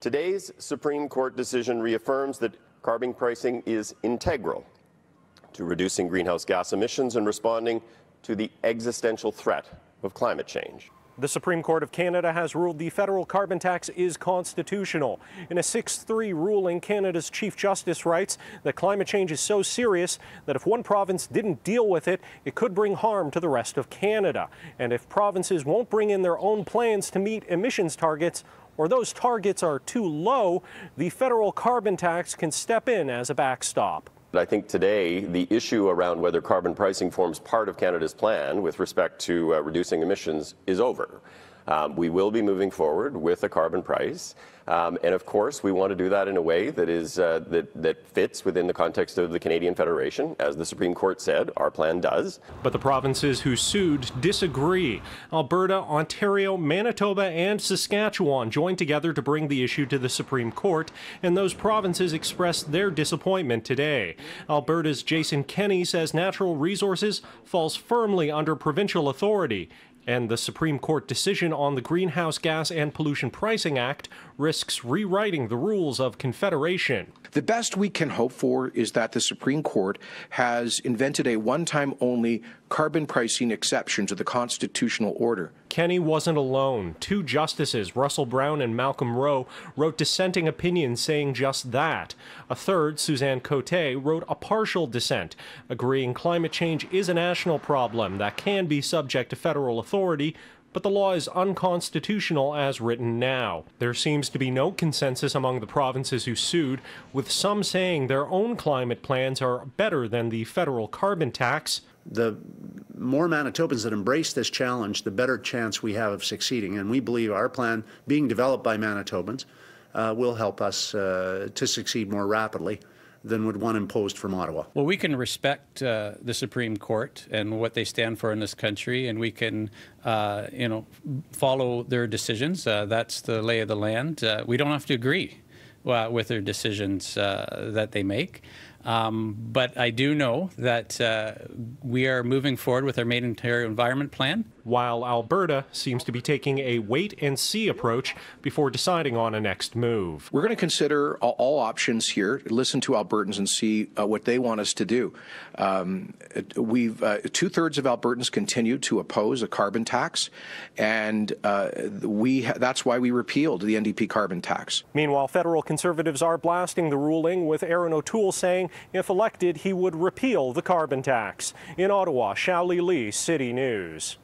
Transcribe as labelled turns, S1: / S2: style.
S1: Today's Supreme Court decision reaffirms that carbon pricing is integral to reducing greenhouse gas emissions and responding to the existential threat of climate change.
S2: The Supreme Court of Canada has ruled the federal carbon tax is constitutional. In a 6-3 ruling, Canada's Chief Justice writes that climate change is so serious that if one province didn't deal with it, it could bring harm to the rest of Canada. And if provinces won't bring in their own plans to meet emissions targets, or those targets are too low, the federal carbon tax can step in as a backstop.
S1: I think today the issue around whether carbon pricing forms part of Canada's plan with respect to uh, reducing emissions is over. Um, we will be moving forward with a carbon price. Um, and of course, we want to do that in a way that is uh, that, that fits within the context of the Canadian Federation. As the Supreme Court said, our plan does.
S2: But the provinces who sued disagree. Alberta, Ontario, Manitoba, and Saskatchewan joined together to bring the issue to the Supreme Court, and those provinces expressed their disappointment today. Alberta's Jason Kenney says natural resources falls firmly under provincial authority and the Supreme Court decision on the Greenhouse Gas and Pollution Pricing Act risks rewriting the rules of Confederation.
S3: The best we can hope for is that the Supreme Court has invented a one-time only carbon pricing exception to the constitutional order.
S2: Kenney wasn't alone. Two justices, Russell Brown and Malcolm Rowe, wrote dissenting opinions saying just that. A third, Suzanne Cote, wrote a partial dissent, agreeing climate change is a national problem that can be subject to federal authority, but the law is unconstitutional as written now. There seems to be no consensus among the provinces who sued, with some saying their own climate plans are better than the federal carbon tax.
S4: The more Manitobans that embrace this challenge, the better chance we have of succeeding. And we believe our plan, being developed by Manitobans, uh, will help us uh, to succeed more rapidly than would one imposed from Ottawa.
S5: Well, we can respect uh, the Supreme Court and what they stand for in this country, and we can, uh, you know, follow their decisions. Uh, that's the lay of the land. Uh, we don't have to agree uh, with their decisions uh, that they make. Um, but I do know that uh, we are moving forward with our Made in Ontario Environment Plan.
S2: While Alberta seems to be taking a wait and see approach before deciding on a next move.
S3: We're going to consider all, all options here, listen to Albertans and see uh, what they want us to do. Um, we've uh, two thirds of Albertans continue to oppose a carbon tax, and uh, we that's why we repealed the NDP carbon tax.
S2: Meanwhile, federal conservatives are blasting the ruling, with Erin O'Toole saying if elected, he would repeal the carbon tax. In Ottawa, Xiaoli Li, City News.